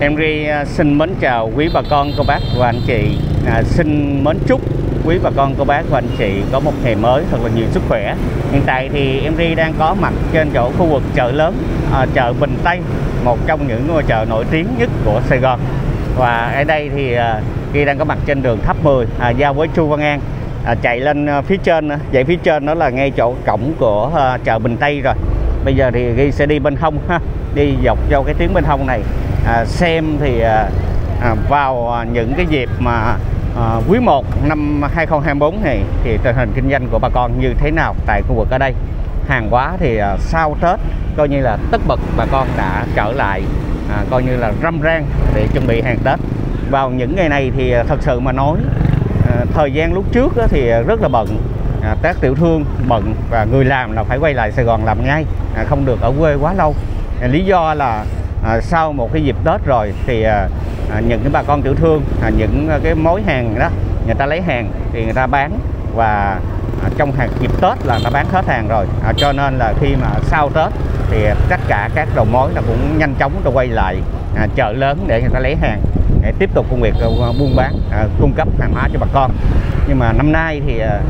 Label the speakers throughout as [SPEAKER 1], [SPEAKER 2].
[SPEAKER 1] Henry à, xin mến chào quý bà con, cô bác và anh chị. À, xin mến chúc quý bà con, cô bác và anh chị có một ngày mới thật là nhiều sức khỏe. Hiện tại thì Henry đang có mặt trên chỗ khu vực chợ lớn, à, chợ Bình Tây, một trong những ngôi chợ nổi tiếng nhất của Sài Gòn. Và ở đây thì à, đang có mặt trên đường Tháp 10, à, giao với Chu Văn An. À, chạy lên à, phía trên, à, dãy phía trên đó là ngay chỗ cổng của à, chợ Bình Tây rồi. Bây giờ thì Ghi sẽ đi bên hông ha, đi dọc vô cái tuyến bên hông này à, xem thì à, à vào à, những cái dịp mà à, quý 1 năm 2024 này thì tình hình kinh doanh của bà con như thế nào tại khu vực ở đây? Hàng hóa thì à, sau Tết coi như là tất bật bà con đã trở lại à, coi như là râm ran để chuẩn bị hàng Tết. Vào những ngày này thì à, thật sự mà nói à, thời gian lúc trước thì à, rất là bận. À, các tiểu thương bận và người làm là phải quay lại Sài Gòn làm ngay à, không được ở quê quá lâu. À, lý do là à, sau một cái dịp Tết rồi thì à, à những cái bà con tiểu thương à, những à, cái mối hàng đó người ta lấy hàng thì người ta bán và à, trong hàng dịp Tết là nó bán hết hàng rồi. À, cho nên là khi mà sau Tết thì tất cả các đầu mối là cũng nhanh chóng để quay lại à, chợ lớn để người ta lấy hàng để tiếp tục công việc à, buôn bán à, cung cấp hàng hóa cho bà con. Nhưng mà năm nay thì à,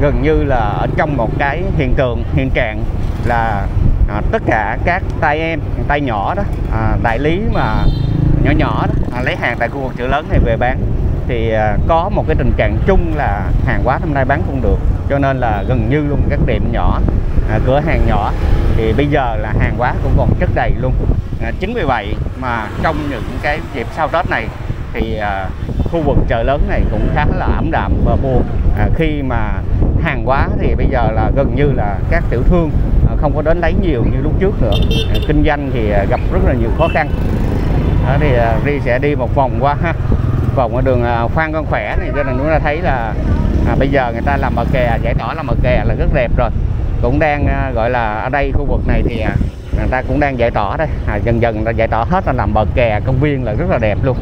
[SPEAKER 1] gần như là ở trong một cái hiện tượng hiện trạng là à, tất cả các tay em tay nhỏ đó à, đại lý mà nhỏ nhỏ đó à, lấy hàng tại khu vực chợ lớn này về bán. Thì à, có một cái tình trạng chung là hàng quá hôm nay bán không được cho nên là gần như luôn các tiệm nhỏ à, cửa hàng nhỏ. Thì bây giờ là hàng quá cũng còn chất đầy luôn. À, chính vì vậy mà trong những cái dịp sau Tết này thì à, khu vực chợ lớn này cũng khá là ảm đạm và buồn. À, khi mà hàng hóa thì bây giờ là gần như là các tiểu thương không có đến lấy nhiều như lúc trước nữa. À, kinh doanh thì à, gặp rất là nhiều khó khăn. Đó thì à, Ri sẽ đi một vòng qua ha. Vòng ở đường à, Phan Văn Khỏe này cho nên chúng ta thấy là à, bây giờ người ta làm bờ kè giải tỏa làm bờ kè là rất đẹp rồi. Cũng đang à, gọi là ở đây khu vực này thì à, người ta cũng đang giải tỏa đây à, dần dần là giải tỏa hết là làm bờ kè công viên là rất là đẹp luôn.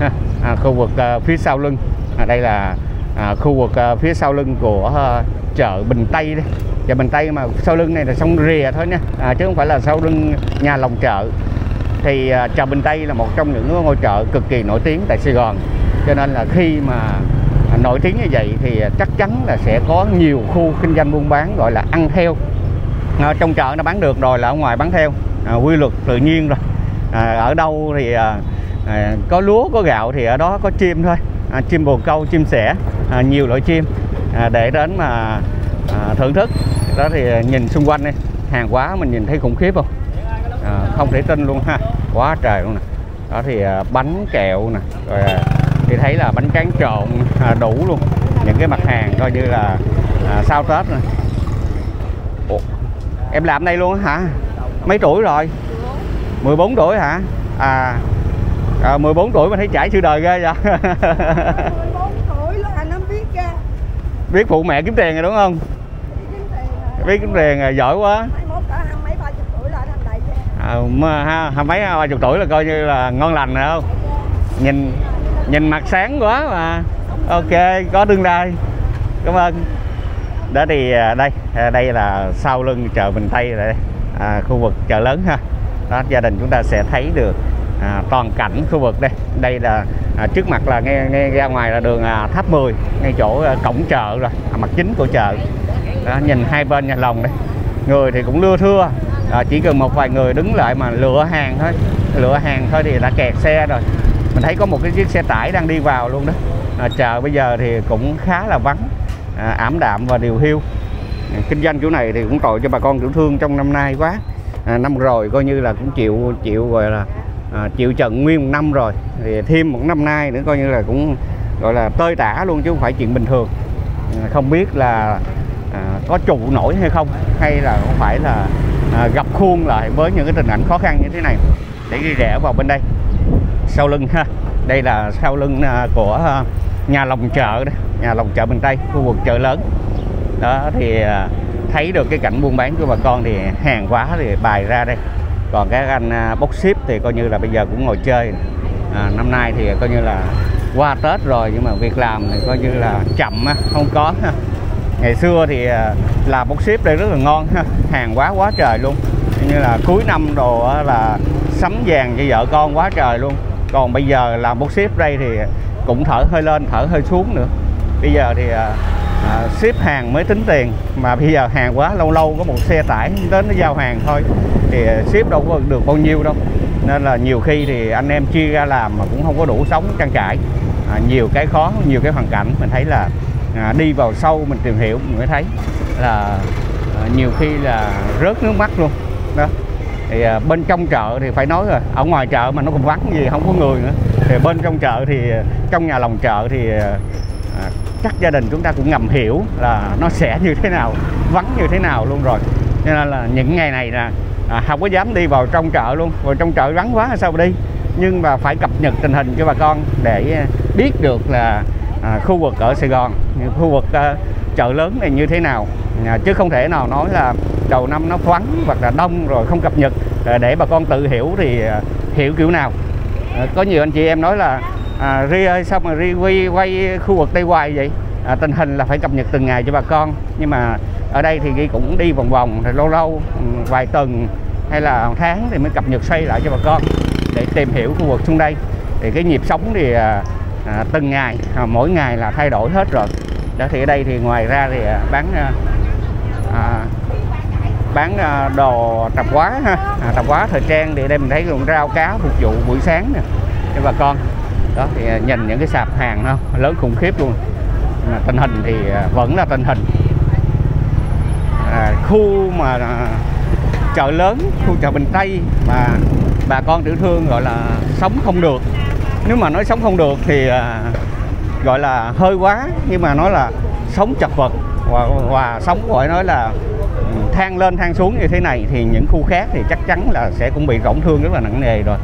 [SPEAKER 1] Ha. À, khu vực à, phía sau lưng. À, đây là à, khu vực à, phía sau lưng của à, chợ Bình Tây đây chợ Bình Tây mà sau lưng này là sông Rìa thôi nha. À, chứ không phải là sau lưng nhà lòng chợ. Thì à, chợ Bình Tây là một trong những ngôi chợ cực kỳ nổi tiếng tại Sài Gòn. Cho nên là khi mà nổi tiếng như vậy thì à, chắc chắn là sẽ có nhiều khu kinh doanh buôn bán gọi là ăn theo. À, trong chợ nó bán được rồi là ở ngoài bán theo. À, quy luật tự nhiên rồi. À, ở đâu thì à, à, có lúa có gạo thì ở đó có chim thôi à, chim bồ câu chim sẻ. À, nhiều loại chim. À, để đến mà à, thưởng thức. Đó thì nhìn xung quanh đây hàng hóa mình nhìn thấy khủng khiếp không? À, không thể tin luôn ha. Quá trời luôn nè. Đó thì à, bánh kẹo nè. Rồi à, thì thấy là bánh tráng trộn à, đủ luôn. Những cái mặt hàng coi như là à, sau tết nè. Ủa, em làm đây luôn hả? Mấy tuổi rồi? 14 tuổi hả? À, à 14 tuổi mà thấy trải sự đời ghê vậy.
[SPEAKER 2] 14 tuổi là anh không biết ra.
[SPEAKER 1] Biết phụ mẹ kiếm tiền rồi đúng không? Biết kiếm tiền rồi giỏi quá. À, mà ha, hai mấy ba chục tuổi là coi như là ngon lành rồi không? Nhìn nhìn mặt sáng quá mà. Ok có tương lai. Cảm ơn. Đó thì à, đây à, đây là sau lưng chợ Bình Tây rồi đây. À, khu vực chợ lớn ha. Đó gia đình chúng ta sẽ thấy được à, toàn cảnh khu vực đây. Đây là à, trước mặt là ngay, ngay ra ngoài là đường à, tháp 10 ngay chỗ à, cổng chợ rồi à, mặt chính của chợ. Đó, nhìn hai bên nhà lòng đây. Người thì cũng lưa thưa à, chỉ cần một vài người đứng lại mà lựa hàng thôi lựa hàng thôi thì đã kẹt xe rồi. Mình thấy có một cái chiếc xe tải đang đi vào luôn đó. À, chợ bây giờ thì cũng khá là vắng à, ảm đạm và điều hiu. À, kinh doanh chỗ này thì cũng tội cho bà con tiểu thương trong năm nay quá. À, năm rồi coi như là cũng chịu chịu gọi là à, chịu trận nguyên một năm rồi thì thêm một năm nay nữa coi như là cũng gọi là tơi tả luôn chứ không phải chuyện bình thường. À, không biết là à, có trụ nổi hay không hay là không phải là à, gặp khuôn lại với những cái tình cảnh khó khăn như thế này. Để đi rẽ vào bên đây. Sau lưng ha đây là sau lưng à, của à, nhà lòng chợ đây nhà lòng chợ Bình Tây khu vực chợ lớn. Đó thì à, thấy được cái cảnh buôn bán của bà con thì hàng hóa thì bài ra đây còn các anh à, bốc ship thì coi như là bây giờ cũng ngồi chơi. À, năm nay thì coi như là qua Tết rồi nhưng mà việc làm thì coi như là chậm không có. Ngày xưa thì à, làm bốc ship đây rất là ngon hàng quá quá trời luôn. Như là cuối năm đồ là sắm vàng cho vợ con quá trời luôn. Còn bây giờ làm bốc ship đây thì cũng thở hơi lên thở hơi xuống nữa. Bây giờ thì à, à, ship hàng mới tính tiền. Mà bây giờ hàng quá lâu lâu có một xe tải đến nó giao hàng thôi. Thì à, ship đâu có được bao nhiêu đâu. Nên là nhiều khi thì anh em chia ra làm mà cũng không có đủ sống trang trải. À, nhiều cái khó nhiều cái hoàn cảnh. Mình thấy là à, đi vào sâu mình tìm hiểu mình mới thấy là à, nhiều khi là rớt nước mắt luôn. Đó. Thì à, bên trong chợ thì phải nói rồi ở ngoài chợ mà nó cũng vắng gì không có người nữa. Thì bên trong chợ thì à, trong nhà lòng chợ thì à, chắc gia đình chúng ta cũng ngầm hiểu là nó sẽ như thế nào vắng như thế nào luôn rồi. Cho nên là những ngày này là à, không có dám đi vào trong chợ luôn. Vào trong chợ vắng quá sao mà đi? Nhưng mà phải cập nhật tình hình cho bà con để à, biết được là à, khu vực ở Sài Gòn khu vực à, chợ lớn này như thế nào. À, chứ không thể nào nói là đầu năm nó vắng hoặc là đông rồi không cập nhật. À, để bà con tự hiểu thì à, hiểu kiểu nào. À, có nhiều anh chị em nói là à, ri ơi sao mà ri quay quay khu vực đây hoài vậy? À, tình hình là phải cập nhật từng ngày cho bà con. Nhưng mà ở đây thì ghi cũng đi vòng vòng thì lâu lâu ừ, vài tuần hay là tháng thì mới cập nhật xoay lại cho bà con để tìm hiểu khu vực xung đây. Thì cái nhịp sống thì à, à, từng ngày à, mỗi ngày là thay đổi hết rồi. Đó thì ở đây thì ngoài ra thì à, bán à, à, bán à, đồ tạp hóa ha. À, tạp hóa thời trang thì đây mình thấy cũng rau cá phục vụ buổi sáng nè cho bà con đó thì à, nhìn những cái sạp hàng nó lớn khủng khiếp luôn. Mà tình hình thì à, vẫn là tình hình. À, khu mà à, chợ lớn khu chợ Bình Tây mà bà con tiểu thương gọi là sống không được. Nếu mà nói sống không được thì à, gọi là hơi quá nhưng mà nói là sống chật vật và, và sống gọi nói là ừ, thang lên thang xuống như thế này thì những khu khác thì chắc chắn là sẽ cũng bị tổn thương rất là nặng nề rồi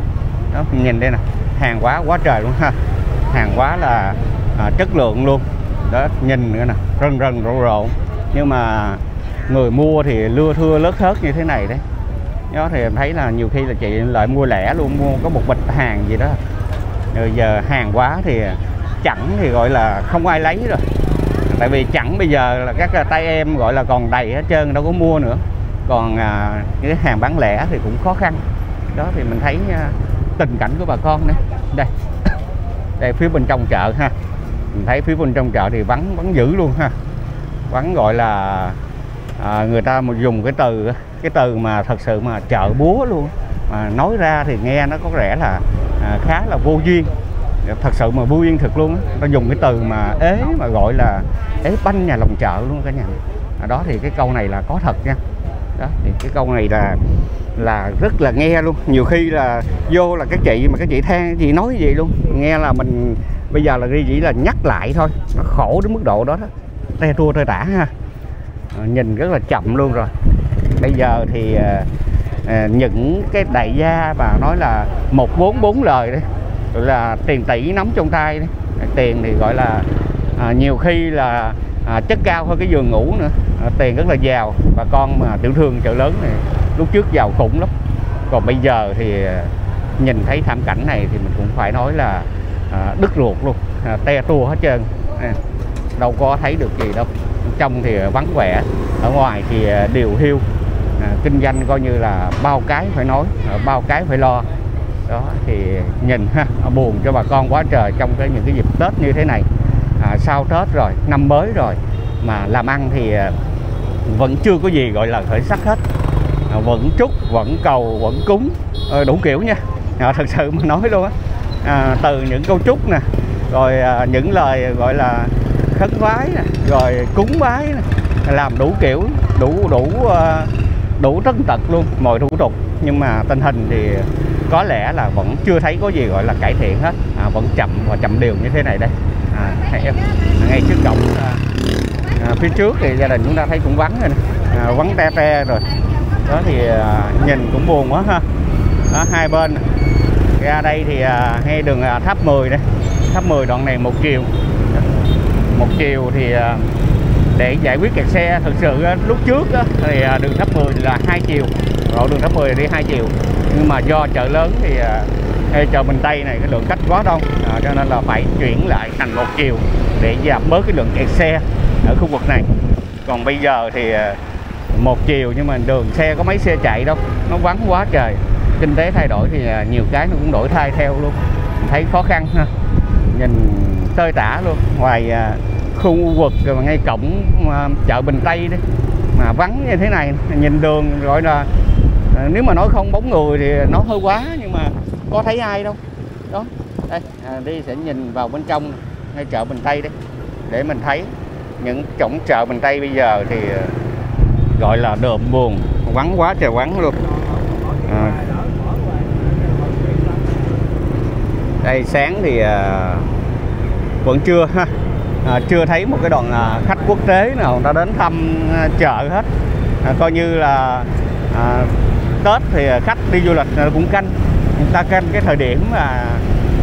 [SPEAKER 1] đó nhìn đây nè. Hàng quá quá trời luôn ha. Hàng quá là à, chất lượng luôn. Đó nhìn nữa nè rần rần rộ rộ. Nhưng mà người mua thì lưa thưa lớt thớt như thế này đấy. Đó thì em thấy là nhiều khi là chị lại mua lẻ luôn mua có một bịch hàng gì đó. Rồi giờ hàng quá thì chẳng thì gọi là không ai lấy rồi. Tại vì chẳng bây giờ là các à, tay em gọi là còn đầy hết trơn đâu có mua nữa. Còn à, cái hàng bán lẻ thì cũng khó khăn. Đó thì mình thấy à, tình cảnh của bà con đấy đây. Đây phía bên trong chợ ha. Mình thấy phía bên trong chợ thì vắng vắng dữ luôn ha. Vắng gọi là à, người ta một dùng cái từ cái từ mà thật sự mà chợ búa luôn. Mà nói ra thì nghe nó có vẻ là à, khá là vô duyên. Thật sự mà vô duyên thực luôn á. Ta dùng cái từ mà ế mà gọi là ế banh nhà lòng chợ luôn cả nhà. Đó thì cái câu này là có thật nha. Đó thì cái câu này là là rất là nghe luôn. Nhiều khi là vô là các chị mà các chị than chị nói gì luôn. Nghe là mình bây giờ là ghi chỉ là nhắc lại thôi. Nó khổ đến mức độ đó đó. Te tua tơi tả ha. Ờ, nhìn rất là chậm luôn rồi. Bây giờ thì à, những cái đại gia mà nói là một bốn bốn lời đấy là tiền tỷ nắm trong tay đấy. tiền thì gọi là à, nhiều khi là à, chất cao hơn cái giường ngủ nữa. À, tiền rất là giàu. Và con mà tiểu thương chợ lớn này lúc trước giàu khủng lắm. Còn bây giờ thì à, nhìn thấy thảm cảnh này thì mình cũng phải nói là à, đứt ruột luôn à, te tua hết trơn. À, đâu có thấy được gì đâu. Trong thì vắng vẻ ở ngoài thì à, điều hiu. À, kinh doanh coi như là bao cái phải nói à, bao cái phải lo. Đó thì nhìn ha à, buồn cho bà con quá trời trong cái những cái dịp Tết như thế này. À, sau Tết rồi năm mới rồi mà làm ăn thì vẫn chưa có gì gọi là khởi sắc hết. À, vẫn chúc, vẫn cầu vẫn cúng. Ờ, đủ kiểu nha. À, thật sự mà nói luôn á. À, từ những câu chúc nè rồi à, những lời gọi là khấn vái nè rồi cúng bái nè làm đủ kiểu đủ đủ à, đủ tất tật luôn mọi thủ tục. Nhưng mà tình hình thì có lẽ là vẫn chưa thấy có gì gọi là cải thiện hết. À, vẫn chậm và chậm điều như thế này đây. À, em ngay trước cổng à, à, phía trước thì gia đình chúng ta thấy cũng vắng rồi nè. À, vắng te te rồi đó thì à, nhìn cũng buồn quá ha. Đó, hai bên. Ra đây thì à, ngay đường à, tháp 10 đây. Tháp 10 đoạn này một chiều. Một chiều thì để giải quyết kẹt xe. Thực sự lúc trước thì đường tháp 10 là hai chiều. Rồi đường tháp 10 đi hai chiều. Nhưng mà do chợ lớn thì hay chợ Bình Tây này cái lượng khách quá đông. À, cho nên là phải chuyển lại thành một chiều để giảm bớt cái lượng kẹt xe ở khu vực này. Còn bây giờ thì một chiều nhưng mà đường xe có mấy xe chạy đâu nó vắng quá trời. Kinh tế thay đổi thì à, nhiều cái nó cũng đổi thay theo luôn. Mình thấy khó khăn ha. Nhìn tơi tả luôn. Ngoài à, khu vực mà ngay cổng à, chợ Bình Tây đấy mà vắng như thế này nhìn đường gọi là nếu mà nói không bóng người thì nó hơi quá nhưng mà có thấy ai đâu. Đó đây à, đi sẽ nhìn vào bên trong ngay chợ Bình Tây đấy để mình thấy những cổng chợ Bình Tây bây giờ thì gọi là đượm buồn. Vắng quá trời vắng luôn. À. đây sáng thì à, vẫn chưa ha à, chưa thấy một cái đoàn à, khách quốc tế nào người ta đến thăm à, chợ hết. À, coi như là à, Tết thì khách đi du lịch cũng canh. Người ta canh cái thời điểm mà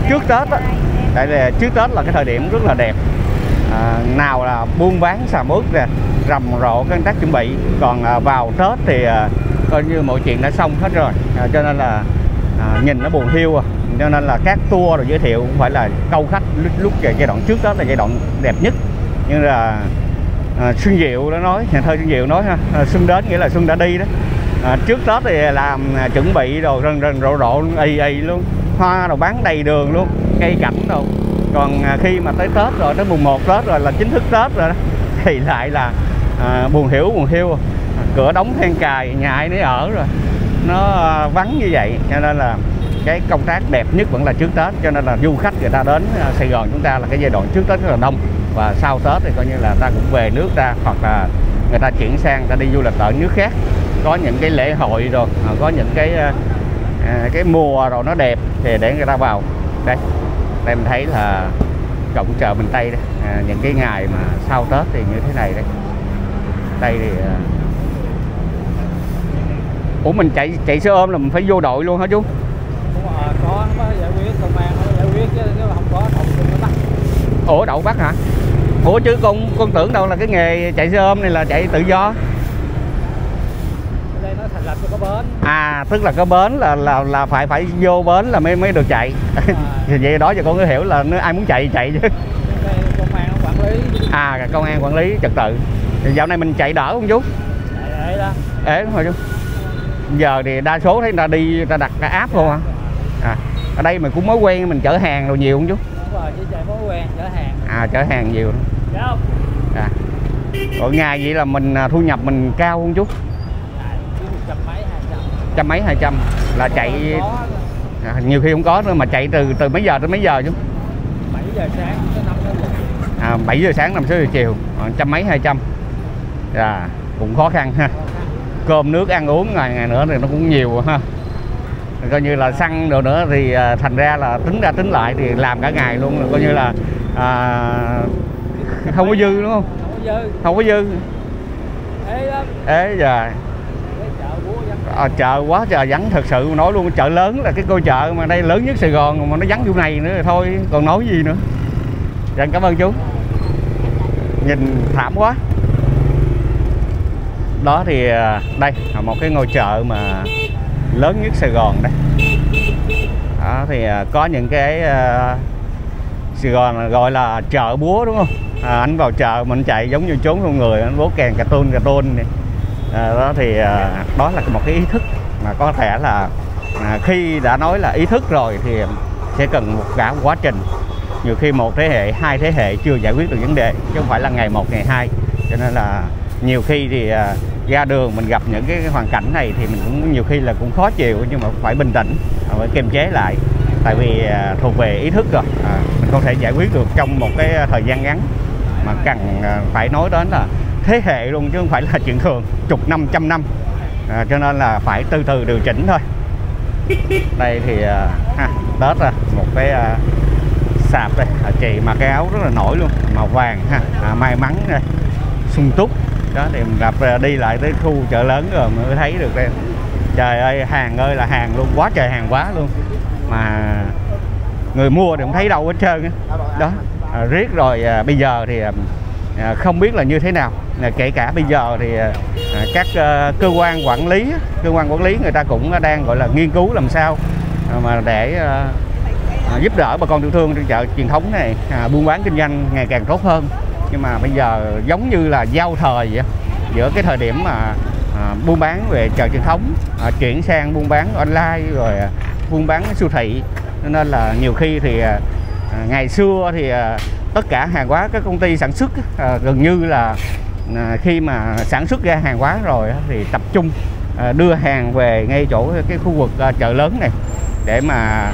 [SPEAKER 1] trước Tết á. tại vì trước Tết là cái thời điểm rất là đẹp. À, nào là buôn bán xà mướt nè rầm rộ công tác chuẩn bị. Còn à, vào Tết thì à, coi như mọi chuyện đã xong hết rồi. À, cho nên là à, nhìn nó buồn hiu à. Cho nên là các tour rồi giới thiệu cũng phải là câu khách lúc, lúc giai đoạn trước đó là giai đoạn đẹp nhất. Nhưng là à, Xuân Diệu đã nói nhà thơ Xuân Diệu nói ha à, Xuân đến nghĩa là Xuân đã đi đó. À, trước Tết thì làm à, chuẩn bị đồ rần rần rộ rộ ì ì luôn. Hoa rồi bán đầy đường luôn cây cảnh đâu còn à, khi mà tới Tết rồi tới mùng 1 Tết rồi là chính thức Tết rồi đó thì lại là à, buồn hiểu buồn hiu. Cửa đóng then cài nhà ai nấy ở rồi. Nó à, vắng như vậy cho nên là cái công tác đẹp nhất vẫn là trước Tết cho nên là du khách người ta đến à, Sài Gòn chúng ta là cái giai đoạn trước Tết rất là đông. Và sau Tết thì coi như là ta cũng về nước ra hoặc là người ta chuyển sang ta đi du lịch ở nước khác. Có những cái lễ hội rồi à, có những cái cái mùa rồi nó đẹp thì để người ta vào. Đây đây mình thấy là cổng chợ Bình Tây đây. À, những cái ngày mà sau Tết thì như thế này đây đây thì Ủa mình chạy chạy xe ôm là mình phải vô đội luôn hả chú?
[SPEAKER 3] À, có nó giải quyết công an nó giải quyết chứ nếu không có đậu nó bắt.
[SPEAKER 1] Ủa đậu bắt hả? Ủa chứ con con tưởng đâu là cái nghề chạy xe ôm này là chạy tự do.
[SPEAKER 3] đây nó thành lập cho có bến.
[SPEAKER 1] À tức là có bến là là là phải phải vô bến là mới mới được chạy. À. vậy đó giờ con có hiểu là nếu ai muốn chạy chạy chứ.
[SPEAKER 3] Công an quản lý.
[SPEAKER 1] À công an quản lý trật tự. Dạo này mình chạy đỡ không chú?
[SPEAKER 3] Ế đó.
[SPEAKER 1] Ế đúng rồi chú. Giờ thì đa số thấy người ta đi người ta đặt cái app không hả? À, ở đây mình cũng mới quen mình chở hàng rồi nhiều không chú?
[SPEAKER 3] Đúng rồi chỉ chạy mới quen chở hàng.
[SPEAKER 1] À chở hàng nhiều.
[SPEAKER 3] Dạ không?
[SPEAKER 1] À. Rồi ngày vậy là mình à, thu nhập mình cao không chú?
[SPEAKER 3] Trăm mấy hai trăm.
[SPEAKER 1] Trăm mấy hai trăm là chạy à, nhiều khi không có nữa mà chạy từ từ mấy giờ tới mấy giờ chú?
[SPEAKER 3] 7 giờ sáng tới 5 giờ.
[SPEAKER 1] À, 7 giờ sáng 5 giờ chiều. À, trăm mấy hai trăm à, cũng khó khăn ha. Cơm nước ăn uống ngày ngày nữa thì nó cũng nhiều ha. Coi như là xăng đồ nữa thì à, thành ra là tính ra tính lại thì làm cả ngày luôn là coi như là à, không có dư đúng không?
[SPEAKER 3] Không có dư.
[SPEAKER 1] Không có dư.
[SPEAKER 3] Ế lắm
[SPEAKER 1] ế à, chợ quá trời vắng thật sự nói luôn chợ lớn là cái cô chợ mà đây lớn nhất Sài Gòn mà nó vắng chỗ này nữa thì thôi còn nói gì nữa. Dạ cảm ơn chú. Nhìn thảm quá đó thì à, đây là một cái ngôi chợ mà lớn nhất Sài Gòn đây. Đó thì à, có những cái uh, Sài Gòn gọi là chợ búa đúng không? À, anh vào chợ mình chạy giống như trốn con người anh bố kèn cà tôn cà tôn này. À, đó thì uh, đó là một cái ý thức mà có thể là à, khi đã nói là ý thức rồi thì sẽ cần một cả quá trình. Nhiều khi một thế hệ hai thế hệ chưa giải quyết được vấn đề chứ không phải là ngày một ngày hai. Cho nên là nhiều khi thì à, ra đường mình gặp những cái hoàn cảnh này thì mình cũng nhiều khi là cũng khó chịu nhưng mà phải bình tĩnh phải kiềm chế lại. Tại vì à, thuộc về ý thức rồi. À, mình không thể giải quyết được trong một cái thời gian ngắn. Mà cần à, phải nói đến là thế hệ luôn chứ không phải là chuyện thường chục năm trăm năm. À, cho nên là phải từ từ điều chỉnh thôi. Đây thì à, tết à, một cái à, sạp đây. À, chị mặc cái áo rất là nổi luôn màu vàng ha. À, may mắn đây. Sung túc đó thì mình gặp à, đi lại tới khu chợ lớn rồi mới thấy được đây trời ơi hàng ơi là hàng luôn quá trời hàng quá luôn. Mà người mua thì không thấy đâu hết trơn đó à, riết rồi à, bây giờ thì à, à không biết là như thế nào. À, kể cả bây giờ thì à, à, các à, cơ quan quản lý cơ quan quản lý người ta cũng đang gọi là nghiên cứu làm sao à, mà để à, à, giúp đỡ bà con tiểu thương trên chợ truyền thống này à, buôn bán kinh doanh ngày càng tốt hơn nhưng mà bây giờ giống như là giao thời vậy giữa cái thời điểm mà à, buôn bán về chợ truyền thống à, chuyển sang buôn bán online rồi à, buôn bán siêu thị. Nên là nhiều khi thì à, à, ngày xưa thì à, tất cả hàng hóa các công ty sản xuất à, gần như là à, khi mà sản xuất ra hàng hóa rồi thì tập trung à, đưa hàng về ngay chỗ cái khu vực à, chợ lớn này để mà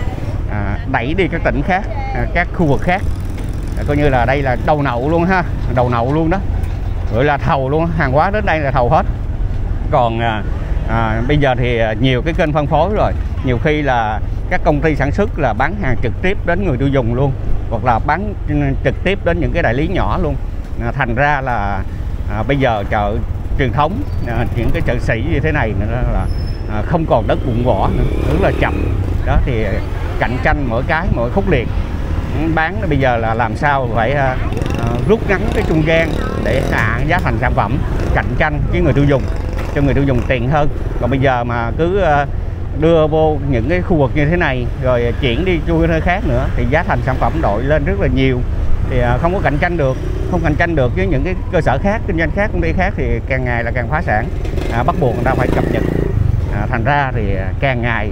[SPEAKER 1] à, đẩy đi các tỉnh khác à, các khu vực khác. Dạ, coi như là đây là đầu nậu luôn ha. Đầu nậu luôn đó. Gọi là thầu luôn hàng hóa đến đây là thầu hết. Còn à, à, bây giờ thì à, nhiều cái kênh phân phối rồi. Nhiều khi là các công ty sản xuất là bán hàng trực tiếp đến người tiêu dùng luôn hoặc là bán ừ, trực tiếp đến những cái đại lý nhỏ luôn. À, thành ra là à, bây giờ chợ truyền thống à, những cái chợ sĩ như thế này nữa là à, không còn đất bụng vỏ nữa rất là chậm. Đó thì cạnh tranh mỗi cái mỗi khốc liệt bán bây giờ là làm sao phải uh, rút ngắn cái trung gian để hạ giá thành sản phẩm cạnh tranh với người tiêu dùng cho người tiêu dùng tiện hơn. Còn bây giờ mà cứ uh, đưa vô những cái khu vực như thế này rồi chuyển đi chui nơi khác nữa thì giá thành sản phẩm đội lên rất là nhiều. Thì uh, không có cạnh tranh được không cạnh tranh được với những cái cơ sở khác kinh doanh khác công ty khác thì càng ngày là càng phá sản. À, bắt buộc người ta phải cập nhật. À, thành ra thì càng ngày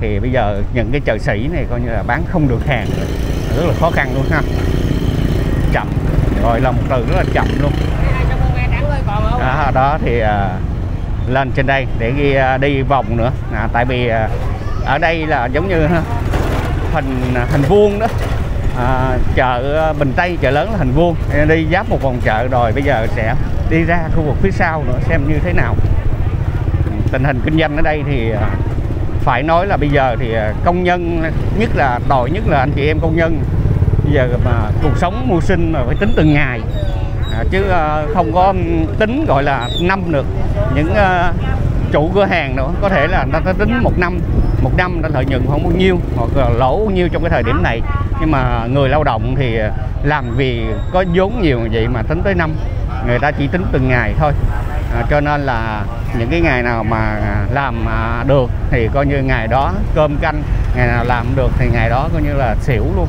[SPEAKER 1] thì bây giờ những cái chợ sĩ này coi như là bán không được hàng. nữa rất là khó khăn luôn ha. Chậm. Gọi là một từ rất là chậm luôn. Đó, đó thì à, lên trên đây để đi, à, đi vòng nữa. À, tại vì à, ở đây là giống như hình à, hình vuông đó. À, chợ à, Bình Tây chợ lớn là hình vuông. Đi giáp một vòng chợ rồi bây giờ sẽ đi ra khu vực phía sau nữa xem như thế nào. Tình hình kinh doanh ở đây thì phải nói là bây giờ thì ờ, công nhân nhất là tội nhất là anh chị em công nhân bây giờ mà cuộc sống mưu sinh mà phải tính từng ngày. À, chứ à, không có tính gọi là năm được. Những à, chủ cửa hàng nữa có thể là người ta tính một năm một năm đã lợi nhuận không bao nhiêu hoặc là lỗ bao nhiêu trong cái thời điểm này. Nhưng mà người lao động thì làm vì có vốn nhiều như vậy mà tính tới năm người ta chỉ tính từng ngày thôi à, cho nên là những cái ngày nào mà làm à, được thì coi như ngày đó cơm canh ngày nào làm được thì ngày đó coi như là xỉu luôn.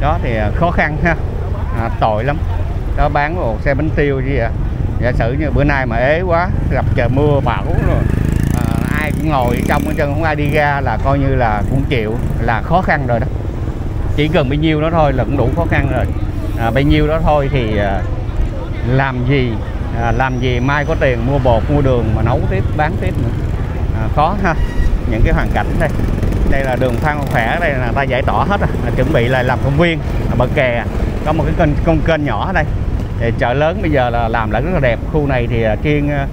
[SPEAKER 1] Đó thì à, khó khăn ha. À, tội lắm. Đó bán một xe bánh tiêu gì à. Giả sử như bữa nay mà ế quá gặp trời mưa bão rồi à, ai cũng ngồi trong cái chân không ai đi ra là coi như là cũng chịu là khó khăn rồi đó. Chỉ cần bao nhiêu đó thôi là cũng đủ khó khăn rồi. À, bấy nhiêu đó thôi thì à, làm gì à, làm gì mai có tiền mua bột mua đường mà nấu tiếp bán tiếp nữa. À, khó ha. Những cái hoàn cảnh đây. Đây là đường Phan Khỏe đây là ta giải tỏa hết rồi. À, chuẩn bị lại làm công viên bờ kè. Có một cái kênh con kênh nhỏ ở đây. Thì chợ lớn bây giờ là làm lại rất là đẹp. Khu này thì à, chuyên à,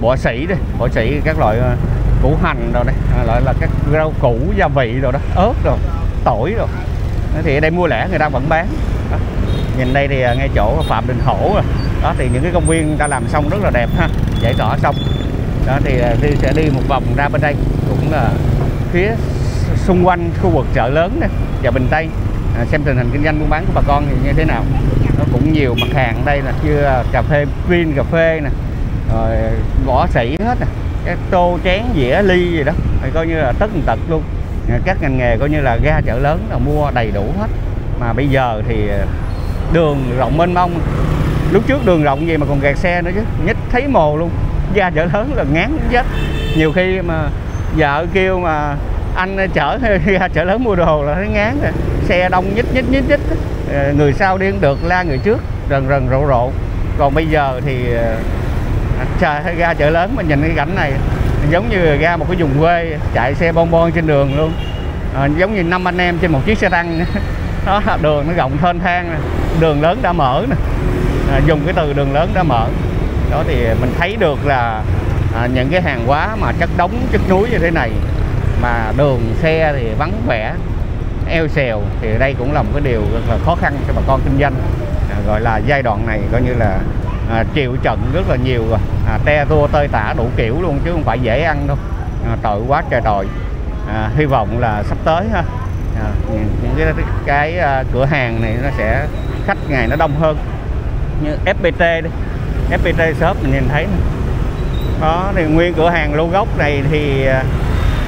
[SPEAKER 1] bỏ sỉ đây. Bỏ sỉ các loại à, củ hành rồi đây. Loại là các rau củ gia vị rồi đó. Ớt rồi tỏi rồi. Thì ở đây mua lẻ người ta vẫn bán. Đó. nhìn đây thì ngay chỗ Phạm Đình Hổ rồi đó thì những cái công viên ta làm xong rất là đẹp ha giải tỏa xong. Đó thì à, đi sẽ đi một vòng ra bên đây cũng là phía xung quanh khu vực chợ lớn này chợ Bình Tây. À, xem tình hình kinh doanh buôn bán của bà con thì như thế nào. Nó cũng nhiều mặt hàng đây là như cà phê green cà phê nè rồi vỏ sỉ hết nè cái tô chén dĩa ly gì đó thì coi như là tất tật luôn. À, các ngành nghề coi như là ga chợ lớn là mua đầy đủ hết. Mà bây giờ thì à, đường rộng mênh mông lúc trước đường rộng gì mà còn kẹt xe nữa chứ nhích thấy mồ luôn. Ra chợ lớn là ngán chết nhiều khi mà vợ kêu mà anh chở ra chợ lớn mua đồ là thấy ngán rồi. Xe đông nhích nhích nhích nhích. Ờ, người sau đi được la người trước rần rần rộ rộ. Còn bây giờ thì ờ, trời ra chợ lớn mà nhìn cái cảnh này giống như ra một cái vùng quê chạy xe bon bon trên đường luôn. À, giống như năm anh em trên một chiếc xe tăng. Đó đường nó rộng thênh thang đường lớn đã mở nè à, dùng cái từ đường lớn đã mở. Đó thì mình thấy được là à, những cái hàng hóa mà chất đóng chất núi như thế này mà đường xe thì vắng vẻ eo xèo thì đây cũng là một cái điều rất là khó khăn cho bà con kinh doanh. À, gọi là giai đoạn này coi như là à, chịu trận rất là nhiều rồi. À, te tua tơi tả đủ kiểu luôn chứ không phải dễ ăn đâu. À, tội quá trời tội. À, hy vọng là sắp tới ha. À, những cái, cái à, cửa hàng này nó sẽ khách ngày nó đông hơn như FPT đi. FPT shop mình nhìn thấy này. đó thì nguyên cửa hàng lô gốc này thì à,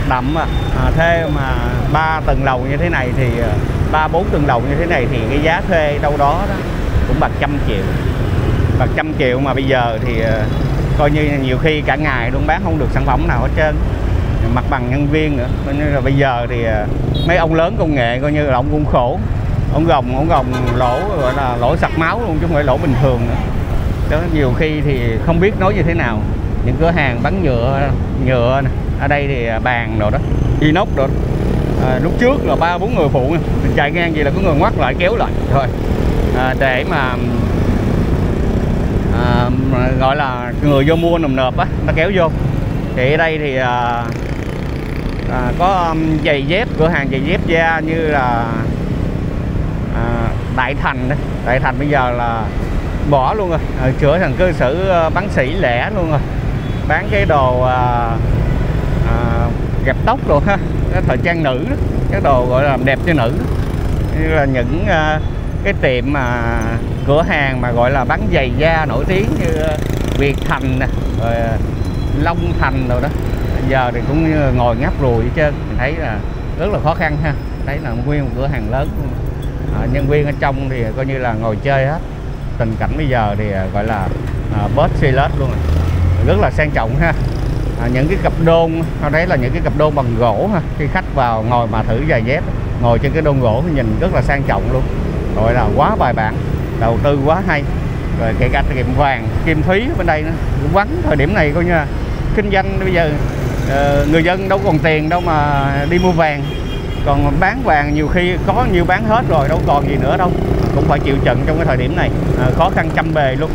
[SPEAKER 1] đậm à, à, thuê mà ba tầng lầu như thế này thì à, ba bốn tầng lầu như thế này thì cái giá thuê đâu đó, đó cũng bạc trăm triệu. Bạc trăm triệu mà bây giờ thì à, coi như nhiều khi cả ngày luôn bán không được sản phẩm nào hết trơn. Mặt bằng nhân viên nữa. Coi như là bây giờ thì mấy ông lớn công nghệ coi như là ông cũng khổ ông gồng ông gồng lỗ gọi là lỗ sặc máu luôn chứ không phải lỗ bình thường nữa. Đó nhiều khi thì không biết nói như thế nào. Những cửa hàng bán nhựa nhựa nè ở đây thì à, bàn rồi đó inox rồi à, lúc trước là ba bốn người phụ mình chạy ngang gì là có người ngoắt lại kéo lại thôi. À, để mà à, gọi là người vô mua nồng nộp á nó kéo vô. Thì ở đây thì à, à, có um, giày dép cửa hàng giày dép da như là Đại Thành đấy Đại Thành bây giờ là bỏ luôn rồi. À, chữa thành cơ sở ờ, bán sỉ lẻ luôn rồi. Bán cái đồ à, à, gẹp tóc rồi ha. Cái thời trang nữ đó. cái đồ gọi là làm đẹp cho nữ đó. như là những à, cái tiệm mà cửa hàng mà gọi là bán giày da nổi tiếng như Việt Thành nè rồi Long Thành rồi đó. Giờ thì cũng như ngồi ngáp rùi hết trơn. Mình thấy là rất là khó khăn ha. Thấy là nguyên một cửa hàng lớn luôn. À, nhân viên ở trong thì coi như là ngồi chơi hết. Tình cảnh bây giờ thì à, gọi là à, bớt lết luôn rất là sang trọng ha. À, những cái cặp đôn à, đấy là những cái cặp đôn bằng gỗ ha. Khi khách vào ngồi mà thử giày dép ngồi trên cái đôn gỗ thì nhìn rất là sang trọng luôn. Gọi là quá bài bản đầu tư quá hay. Rồi kể cả tiệm vàng kim thúy bên đây nữa cũng vắng. Thời điểm này coi như là kinh doanh bây giờ ờ, người dân đâu còn tiền đâu mà đi mua vàng còn bán vàng nhiều khi có nhiều bán hết rồi đâu còn gì nữa đâu. Cũng phải chịu trận trong cái thời điểm này. À, khó khăn trăm bề luôn.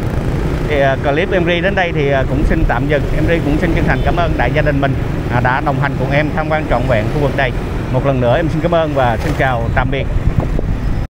[SPEAKER 1] Thì à, clip em ri đến đây thì à, cũng xin tạm dừng. Em ri cũng xin chân thành cảm ơn đại gia đình mình à, đã đồng hành cùng em tham quan trọn vẹn khu vực đây. Một lần nữa em xin cảm ơn và xin chào tạm biệt.